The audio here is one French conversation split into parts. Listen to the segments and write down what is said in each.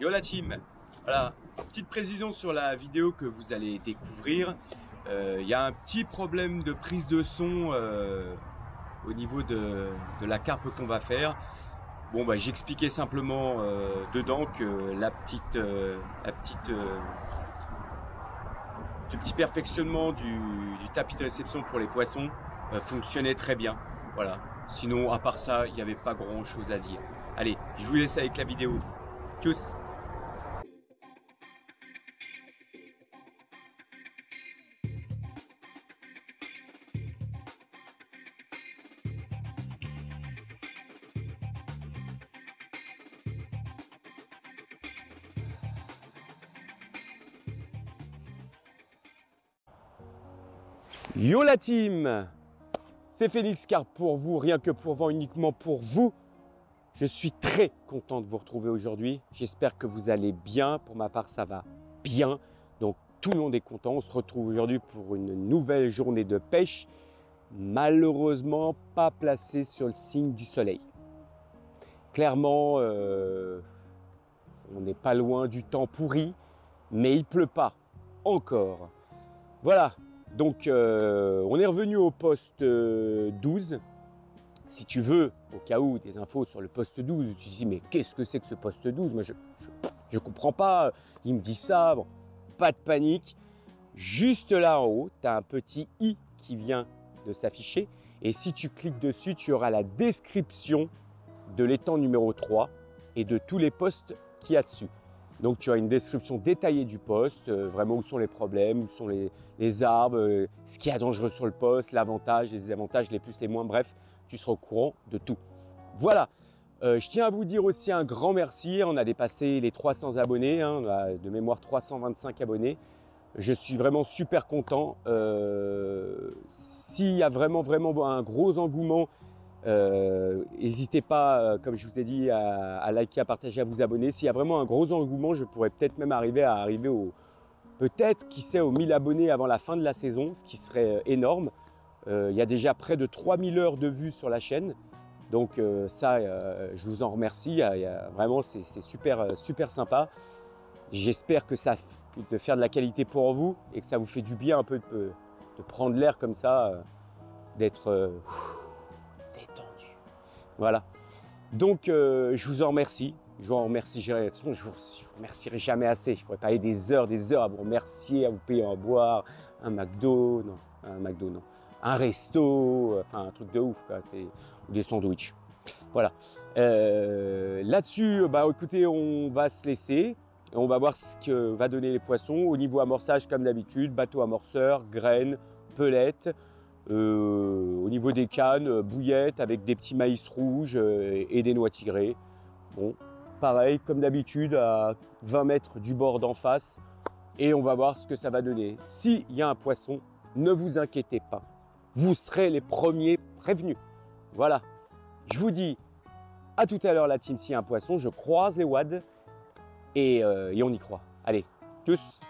Yo la team Voilà, petite précision sur la vidéo que vous allez découvrir. Euh, Il y a un petit problème de prise de son euh, au niveau de, la carpe qu'on va faire. Bon bah j'expliquais simplement euh, dedans que la petite, petit perfectionnement du, tapis de réception pour les poissons fonctionnait très bien. Voilà. Sinon à part ça, il n'y avait pas grand chose à dire. Allez, je vous laisse avec la vidéo. Tchuss Yo la team C'est Phoenix car pour vous, rien que pour vous, uniquement pour vous, je suis très content de vous retrouver aujourd'hui. J'espère que vous allez bien. Pour ma part, ça va bien. Donc tout le monde est content. On se retrouve aujourd'hui pour une nouvelle journée de pêche. Malheureusement, pas placée sur le signe du soleil. Clairement, euh, on n'est pas loin du temps pourri, mais il pleut pas encore. Voilà, donc euh, on est revenu au poste euh, 12. Si tu veux, au cas où, des infos sur le poste 12, tu te dis mais qu'est-ce que c'est que ce poste 12 Moi je, je comprends pas, il me dit ça, bon, pas de panique. Juste là en haut, tu as un petit i qui vient de s'afficher et si tu cliques dessus, tu auras la description de l'étang numéro 3 et de tous les postes qu'il y a dessus. Donc tu as une description détaillée du poste, euh, vraiment où sont les problèmes, où sont les, les arbres, euh, ce qui est dangereux sur le poste, l'avantage, les désavantages, les plus, les moins, bref, tu seras au courant de tout. Voilà, euh, je tiens à vous dire aussi un grand merci, on a dépassé les 300 abonnés, hein, on a de mémoire 325 abonnés. Je suis vraiment super content. S'il y a vraiment, vraiment un gros engouement, N'hésitez euh, pas, euh, comme je vous ai dit, à, liker, à partager, à vous abonner. S'il y a vraiment un gros engouement, je pourrais peut-être même arriver à arriver au, peut-être, qui sait, aux 1000 abonnés avant la fin de la saison, ce qui serait euh, énorme. Il y a déjà près de 3000 heures de vues sur la chaîne. Donc ça, je vous en remercie. Vraiment, c'est super, super sympa. J'espère que ça de faire de la qualité pour vous et que ça vous fait du bien un peu de, prendre l'air comme ça, d'être. Voilà. Donc, euh, je vous en remercie. Je vous en remercierai. De toute façon, je vous, je vous remercierai jamais assez. Je pourrais passer des heures, des heures à vous remercier, à vous payer un boire, un McDo, non, un McDo, non, un resto, enfin un truc de ouf, quoi. Ou des sandwichs. Voilà. Euh, Là-dessus, bah écoutez, on va se laisser. On va voir ce que va donner les poissons. Au niveau amorçage, comme d'habitude, bateau amorceur, graines, pelettes. Euh, au niveau des cannes, bouillettes avec des petits maïs rouges euh, et des noix tigrées. Bon, pareil, comme d'habitude, à 20 mètres du bord d'en face. Et on va voir ce que ça va donner. S'il y a un poisson, ne vous inquiétez pas. Vous serez les premiers prévenus. Voilà. Je vous dis à tout à l'heure la team s'il y a un poisson. Je croise les wads euh, et on y croit. Allez, tous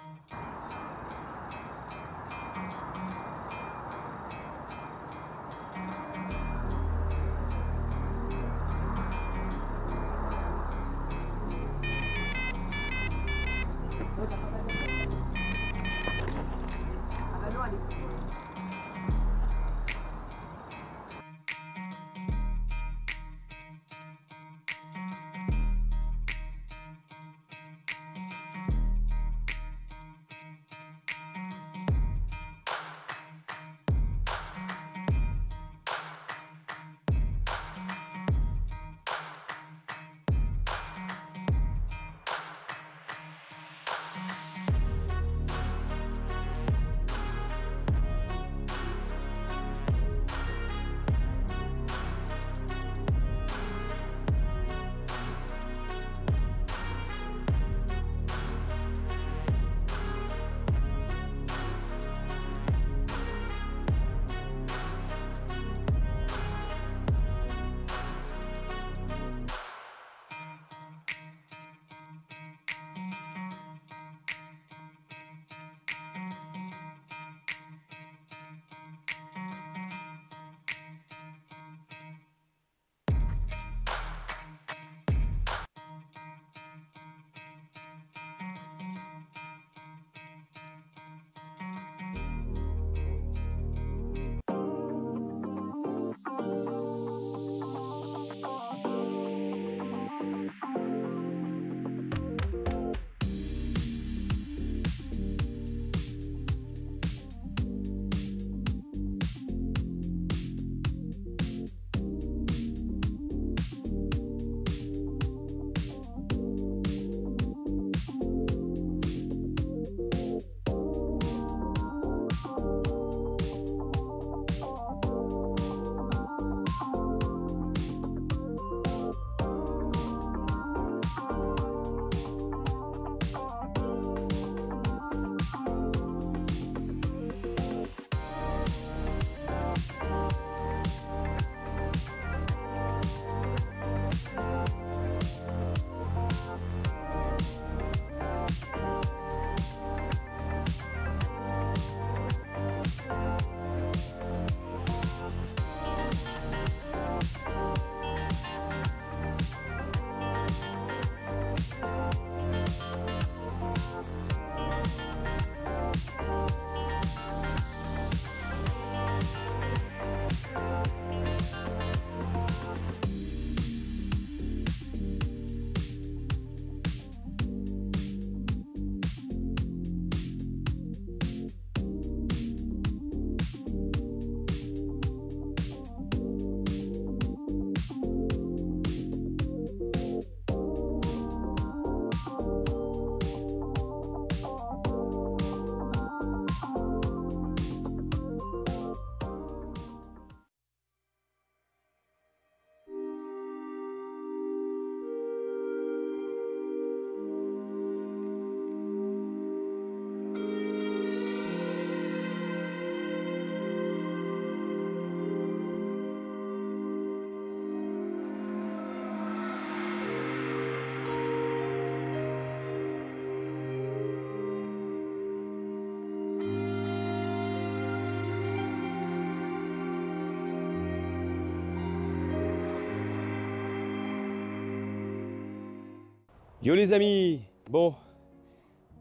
Yo les amis, bon,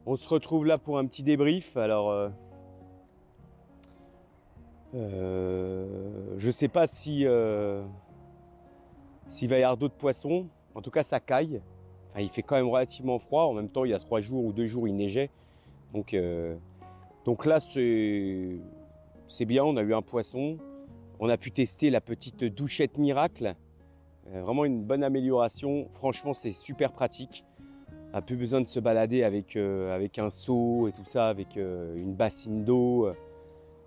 on se retrouve là pour un petit débrief. Alors, euh, euh, je sais pas si euh, s'il va y avoir d'autres poissons. En tout cas, ça caille. Enfin, il fait quand même relativement froid. En même temps, il y a trois jours ou deux jours, il neigeait. Donc, euh, donc là, c'est bien. On a eu un poisson. On a pu tester la petite douchette miracle. Euh, vraiment une bonne amélioration. Franchement, c'est super pratique. N'a plus besoin de se balader avec, euh, un seau et tout ça, avec euh, une bassine d'eau.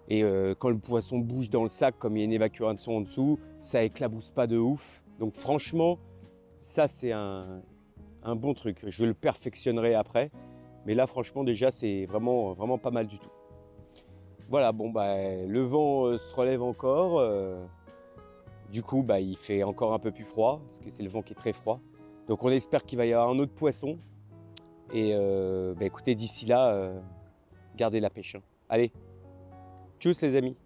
Et euh, quand le poisson bouge dans le sac, comme il y a une évacuation en dessous, ça éclabousse pas de ouf. Donc franchement, ça c'est un, bon truc. Je le perfectionnerai après. Mais là, franchement, déjà, c'est vraiment, pas mal du tout. Voilà, bon, bah, le vent se relève encore. du coup, bah, il fait encore un peu plus froid, parce que c'est le vent qui est très froid. Donc on espère qu'il va y avoir un autre poisson. Et euh, bah, écoutez, d'ici là, euh, gardez la pêche. hein. Allez, tchuss les amis.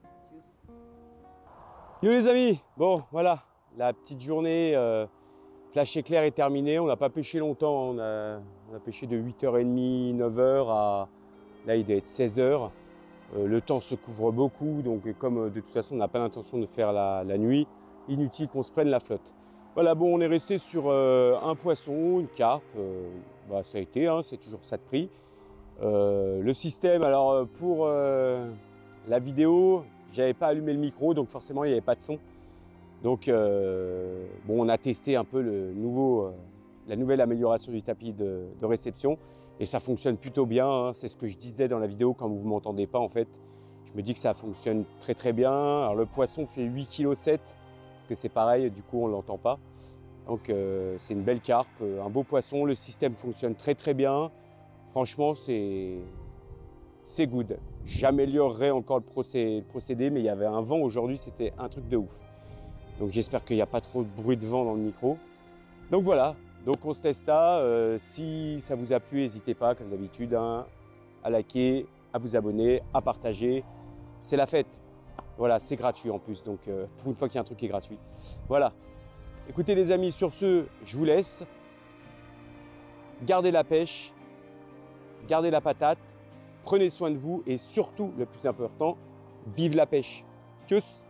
Yo les amis, bon voilà, la petite journée euh, flash éclair est terminée. On n'a pas pêché longtemps, on a, on a pêché de 8h30, 9h à... Là il doit être 16h. Euh, le temps se couvre beaucoup, donc comme de toute façon on n'a pas l'intention de faire la nuit, inutile qu'on se prenne la flotte. Voilà, bon, on est resté sur euh, un poisson, une carpe. euh, bah, ça a été, hein, c'est toujours ça de prix. Euh, le système, alors pour la vidéo, j'avais pas allumé le micro, donc forcément il n'y avait pas de son. Donc bon, on a testé un peu le nouveau, la nouvelle amélioration du tapis de, réception et ça fonctionne plutôt bien. hein. C'est ce que je disais dans la vidéo quand vous ne m'entendez pas en fait. Je me dis que ça fonctionne très très bien. Alors le poisson fait 8,7 kg c'est pareil, du coup on l'entend pas. Donc euh, c'est une belle carpe, euh, un beau poisson. Le système fonctionne très très bien. Franchement, c'est c'est good. J'améliorerai encore le, procé- le procédé, mais il y avait un vent aujourd'hui, c'était un truc de ouf. Donc j'espère qu'il n'y a pas trop de bruit de vent dans le micro. Donc voilà, donc on se teste là. Euh, si ça vous a plu, n'hésitez pas, comme d'habitude, hein, à liker, à vous abonner, à partager. C'est la fête. Voilà, c'est gratuit en plus, donc euh, pour une fois qu'il y a un truc qui est gratuit. Voilà. Écoutez les amis, sur ce, je vous laisse. Gardez la pêche, gardez la patate, prenez soin de vous et surtout, le plus important, vive la pêche. Tchuss